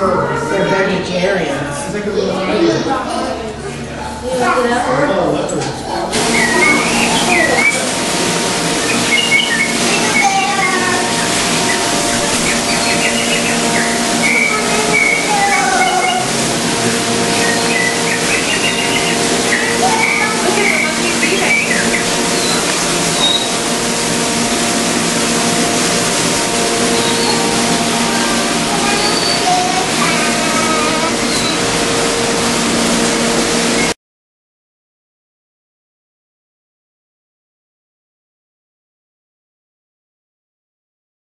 They're vegetarians.